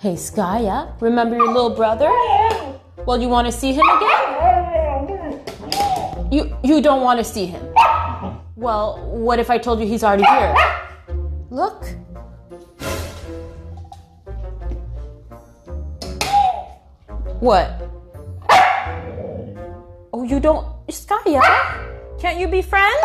Hey, Skaya, remember your little brother? Well, you want to see him again? You, you don't want to see him. Well, what if I told you he's already here? Look. What? Oh, you don't. Skaya? Can't you be friends?